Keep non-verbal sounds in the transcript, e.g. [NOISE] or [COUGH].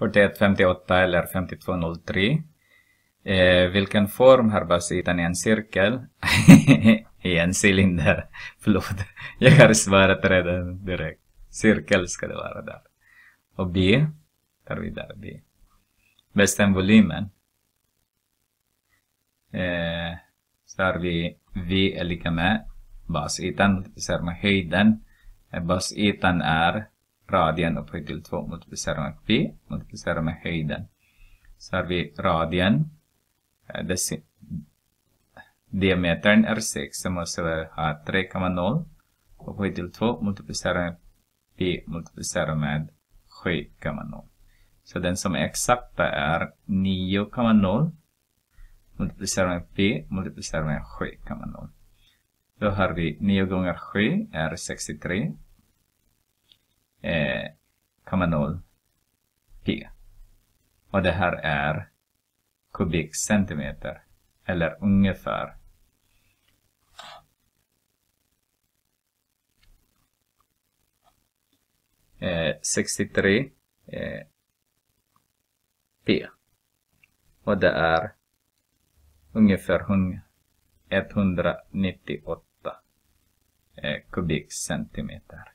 4158 eller 5203. Eh, vilken form har basytan i en cirkel? [LAUGHS] I en cylinder. [LAUGHS] Förlåt, jag har svarat redan direkt. Cirkel ska det vara där. Och B, tar vi där B. Bestäm volymen. Eh, så har vi V är lika med basytan multiplicerat med höjden. Eh, basytan är radien upphöjt till 2 multiplicerat med P multiplicerat med höjden. Så har vi radien eh, diametern är 6 så måste vi ha 3,0 och till 2 multiplicerar med p multiplicerar med 7,0. Så den som är exakta är 9,0 multiplicerar med p multiplicerar med 7,0. Då har vi 9 gånger 7 är 63 Eh, 0,0p. Och det här är kubikcentimeter eller ungefär. Eh, 63 eh, P. Och det är ungefär 198 eh, kubikcentimeter.